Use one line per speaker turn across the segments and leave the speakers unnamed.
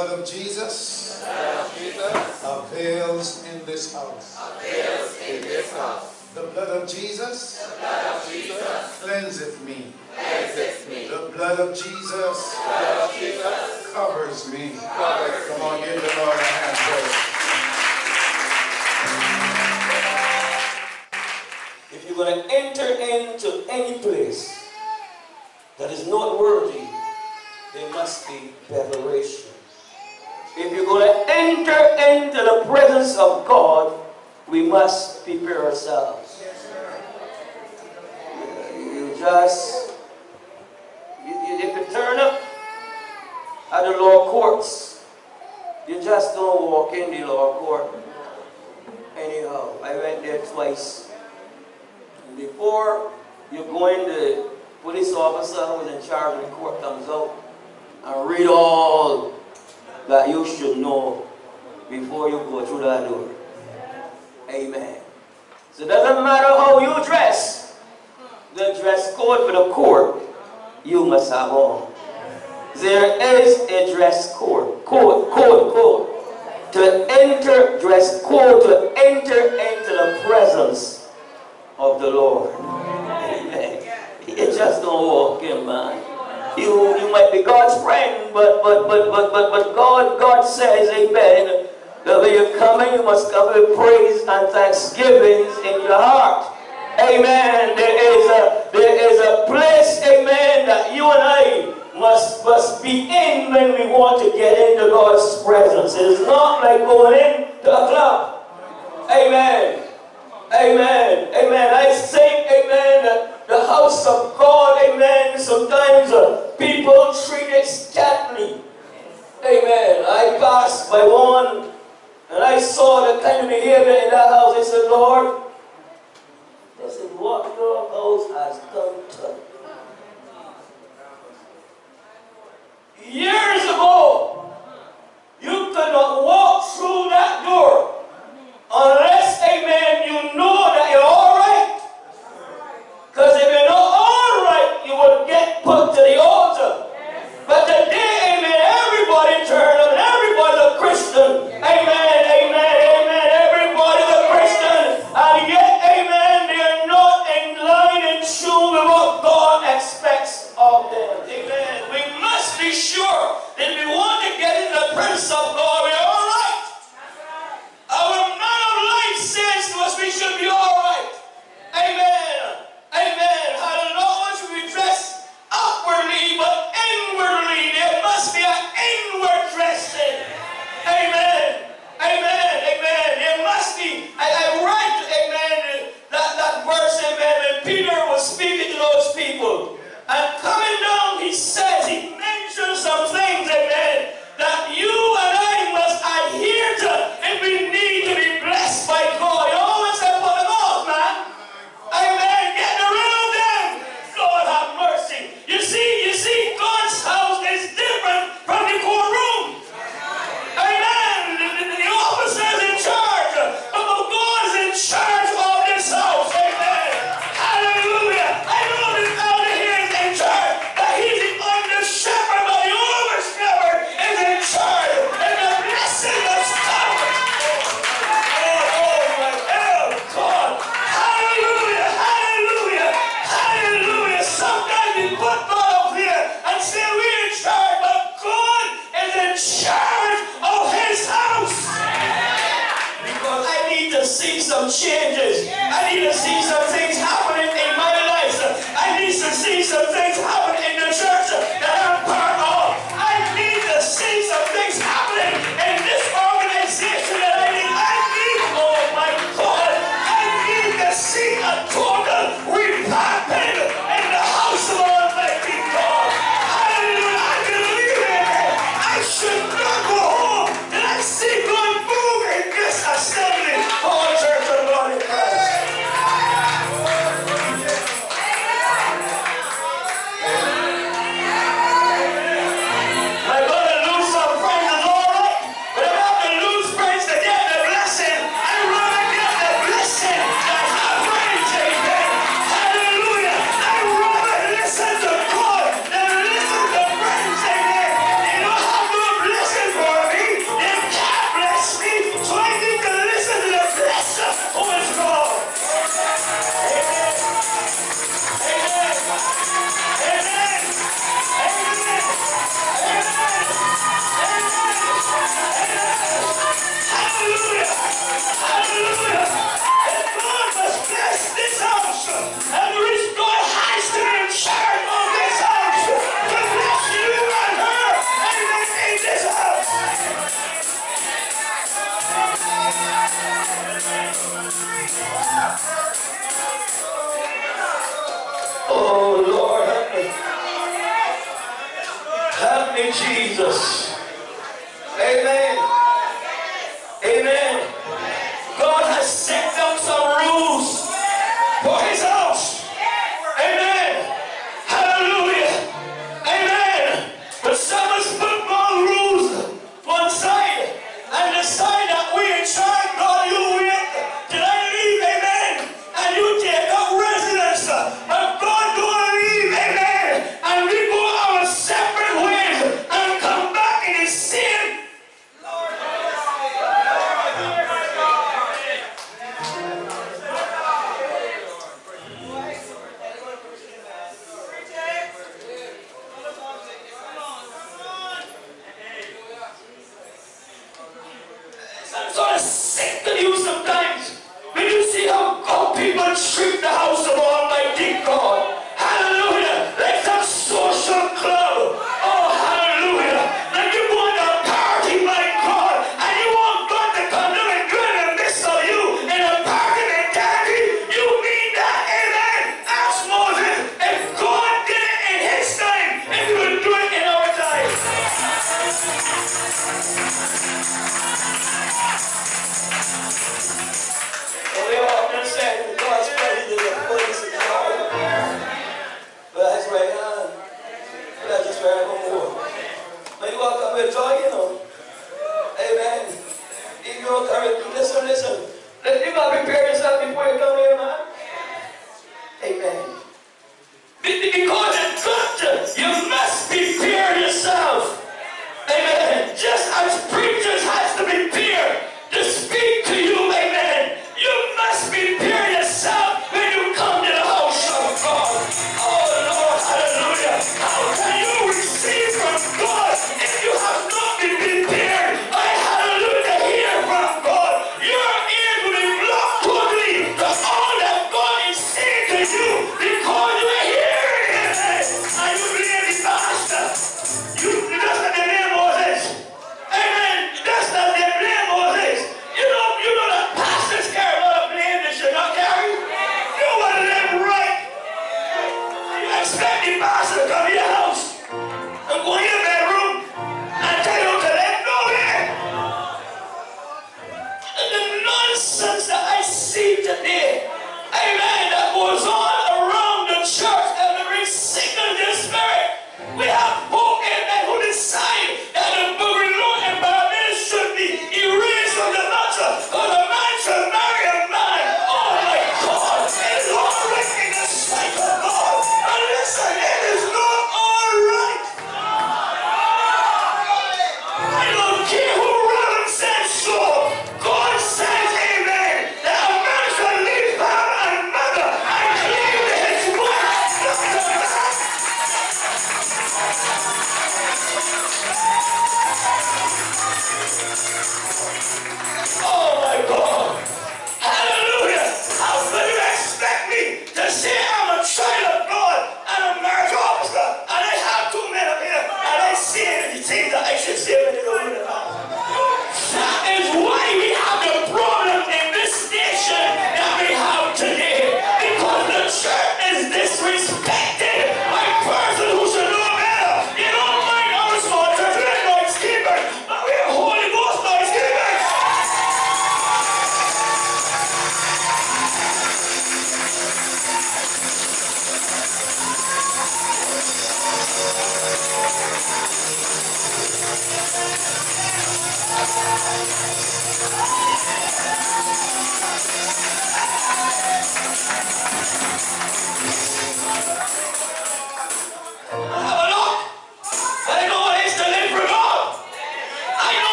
blood of Jesus avails in this house.
in this house.
The blood of Jesus cleanseth me.
Cleanses me.
The blood of Jesus
Blood of Jesus
covers me.
covers
Come on, give the Lord a hand praise.
If you're going to enter into any place that is not worthy, there must be preparation. If you're going to enter into the presence of God, we must prepare ourselves. You just, you, you, if you turn up at the law courts, you just don't walk in the law court. Anyhow, I went there twice. Before you go in, the police officer who is in charge of the court comes out and read all that you should know before you go through that door. Amen. So it doesn't matter how you dress, the dress code for the court you must have on. There is a dress code. Code, code, code. To enter, dress code, to enter into the presence of the Lord. Amen. You just don't walk in, man. You you might be God's friend, but but but but but but God God says, Amen. That when you come in, you must come with praise and thanksgivings in your heart. Amen. There is a there is a place, amen, that you and I must must be in when we want to get into God's presence. It is not like going in to a club. Amen. Amen. Amen. I say, amen, the house of God, amen, sometimes uh, people treat it scantily. Amen. I passed by one and I saw the kind of behavior in that house. I said, Lord, I said, what your house has come to. Years ago, you could not walk through that door unless, amen, you know that you're. Because if you're not all right, you will get put to the altar. But today, amen, everybody turned and everybody's a Christian. Amen, amen, amen. Everybody's a Christian. And yet, amen, they're not in line and tune with what God expects of them. Amen. We must be sure that if we want to get in the presence of God, of his house. Because I need to see some changes. I need to see some things happening in my life. I need to see some things happening in the church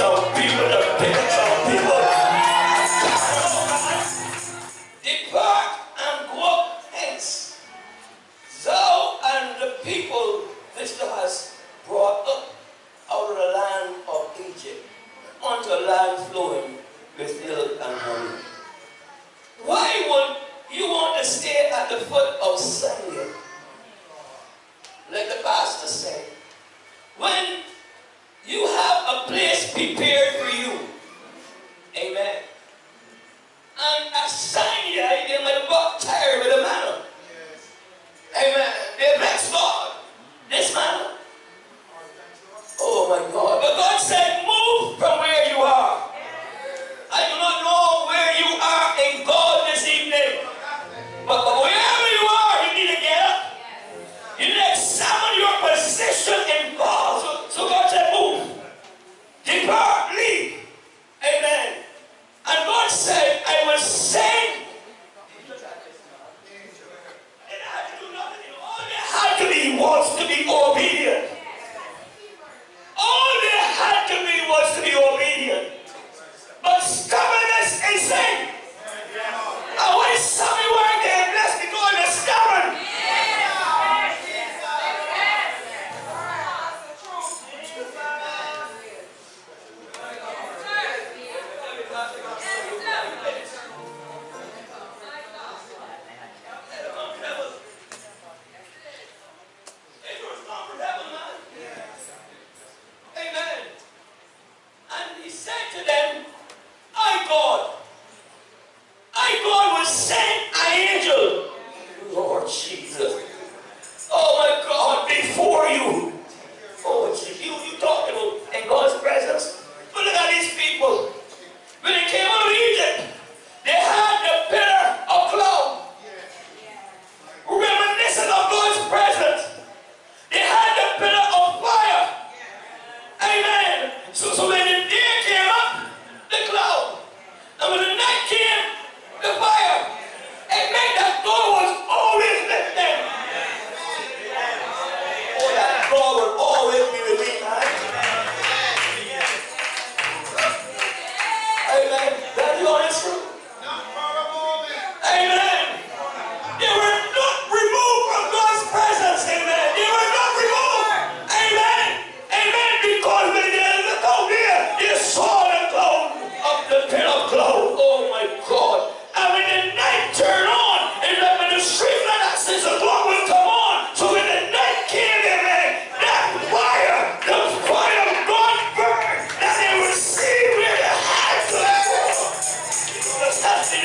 some people to pick, all people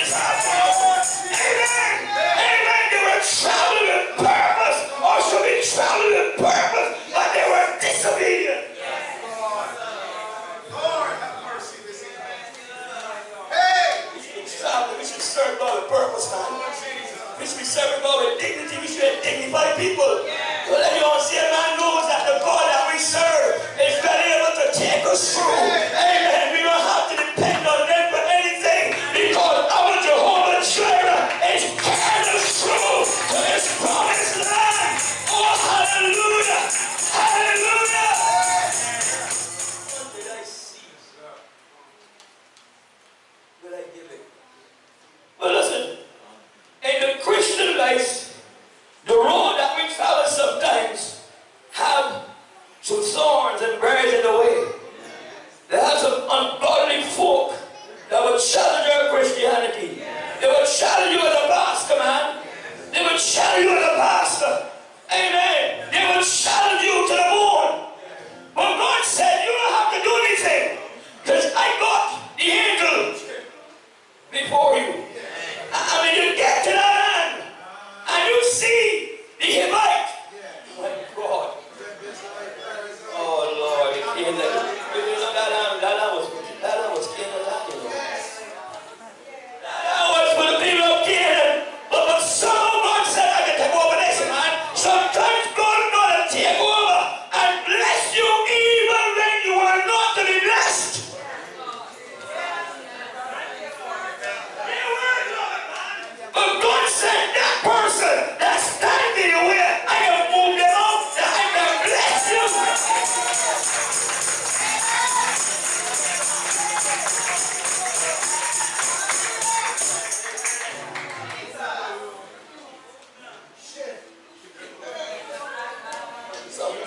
Yes.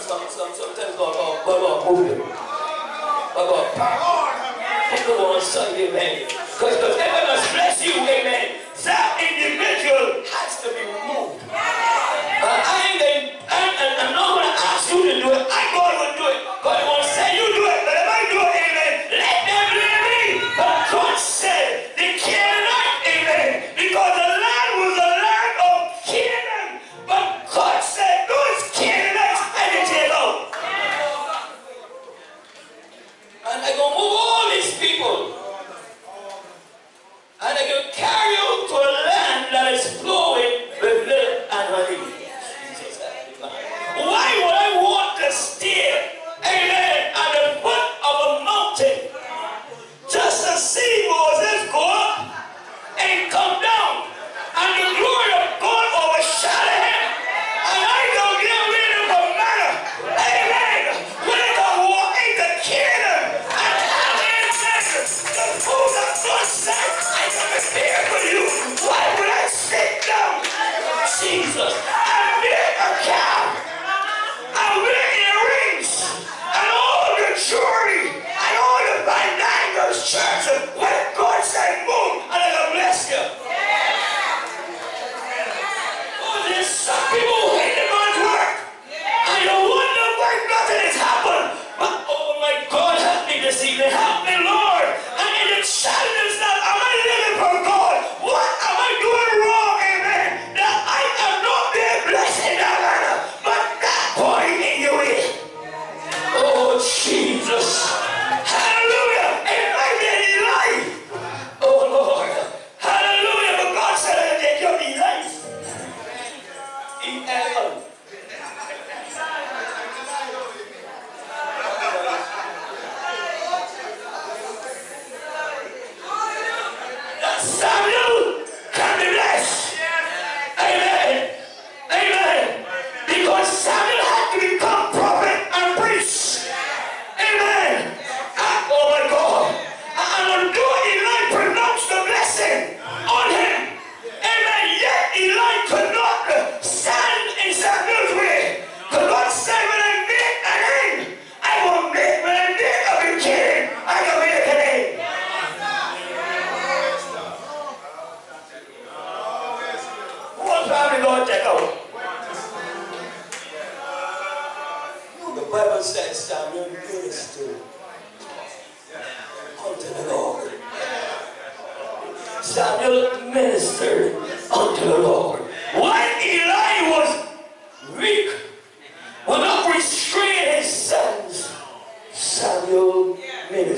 some, some, sometimes God, God, God, God moving. God, God, power. Go on Sunday, man. Because God bless you, amen.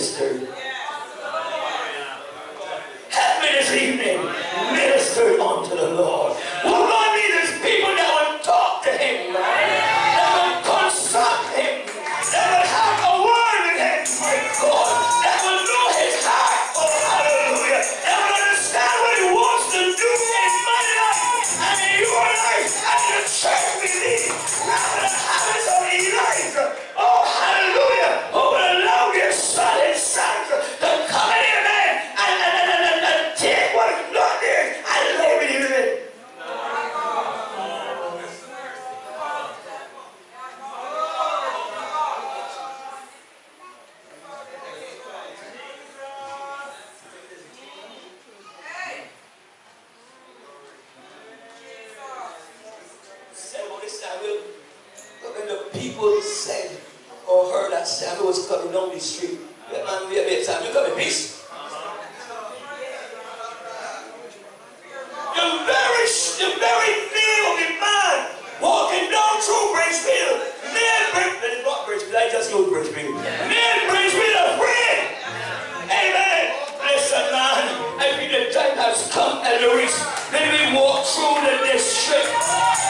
Mr. ministry. Have you come in peace? The very, the very field the man walking down through Bridgefield, Men, Bridgefield, not Bridgefield, I just go Bridgefield. Men, Bridgefield are free. Amen. Listen, man, I think the time has come,
Eloise.
Let me walk through the district.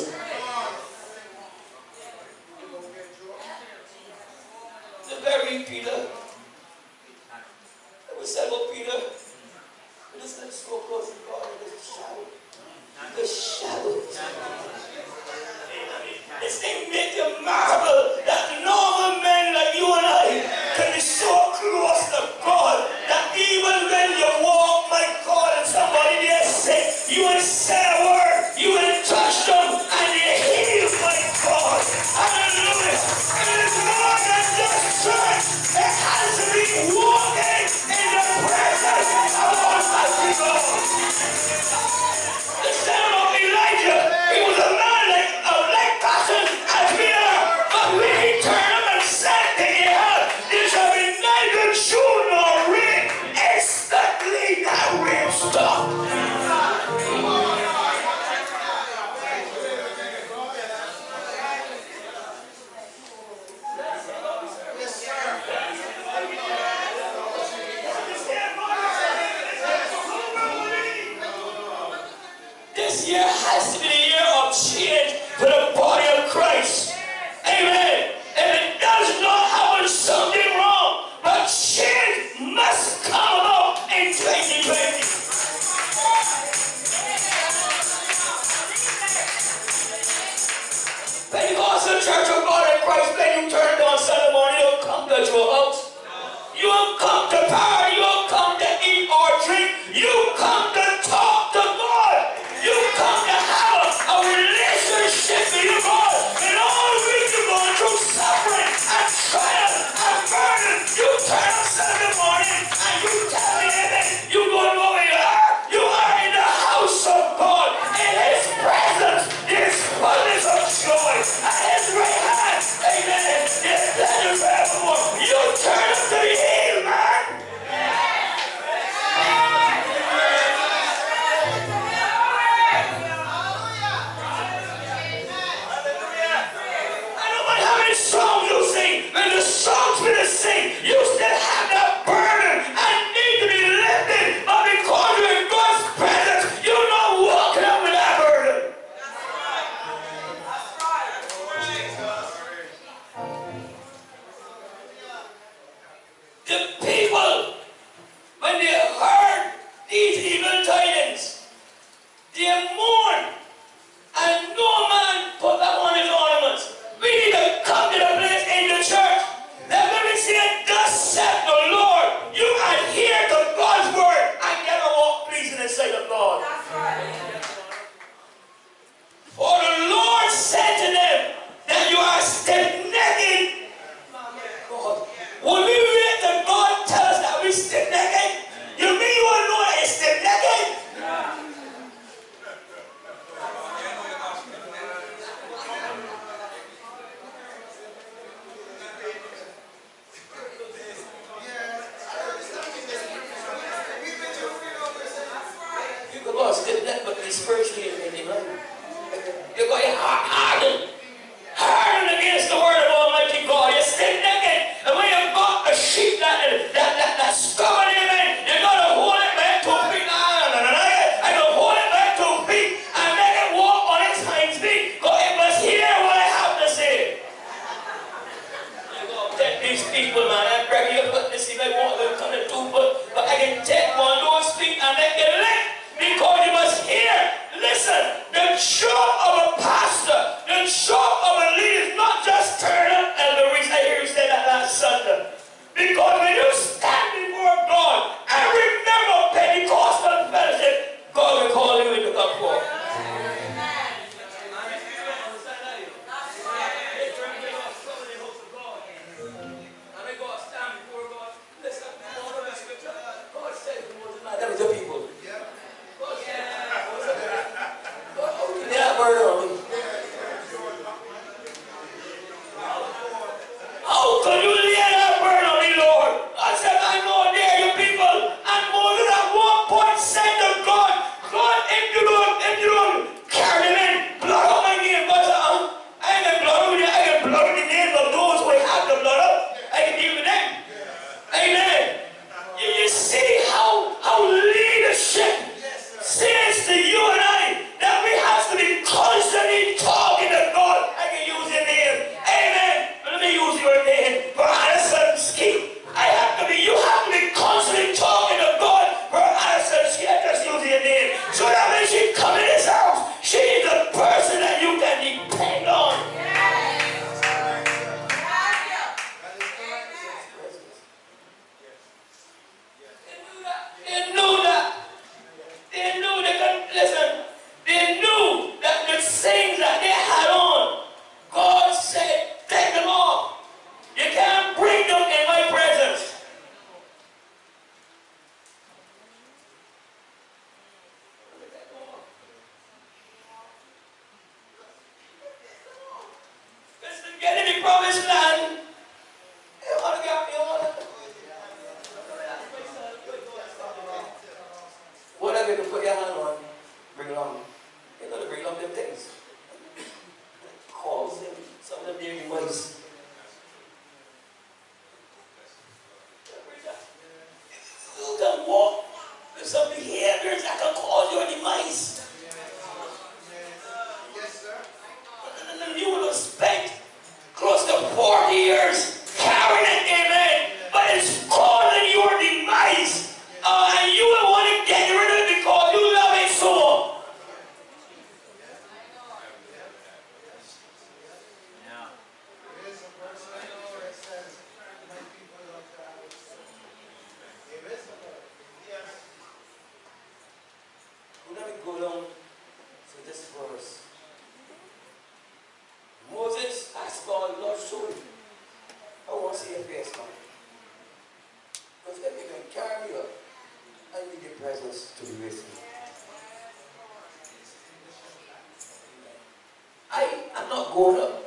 Angola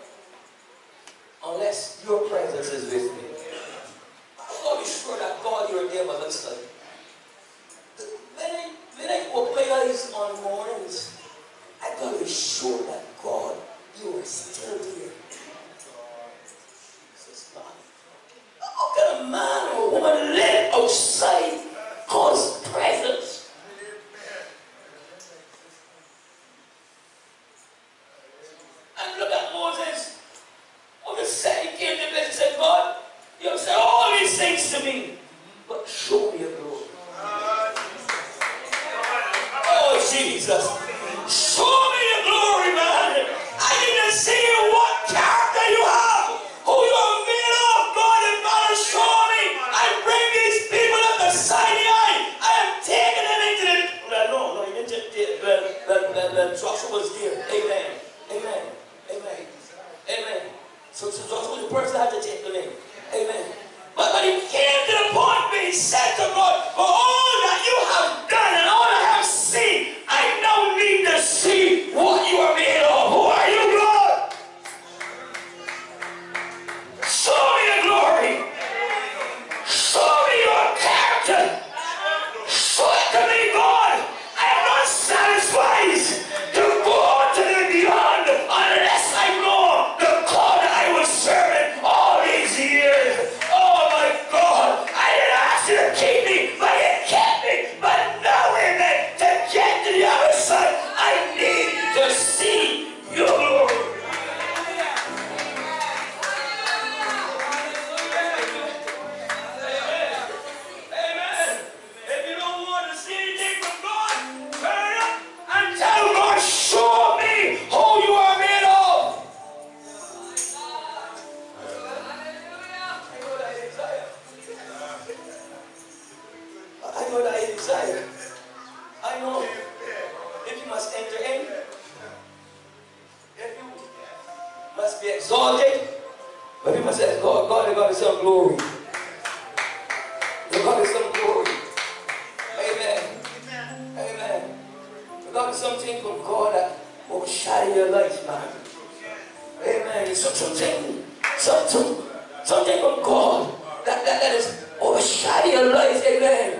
unless your presence is with me. I'm going to be sure that God, you're there my listening. Many, many will players on mornings. I gotta be sure that God, you are still here. Says God. How can a man or a woman live outside the Lord. Oh, I know. If you must enter in, if you must be exalted, but you must ask God, God is going some glory. God is to some glory. Amen. Amen. Amen. There's going something from God that will shatter your life, man. Amen. It's something. Something, something from God that, that, that is overshadow your life. Amen.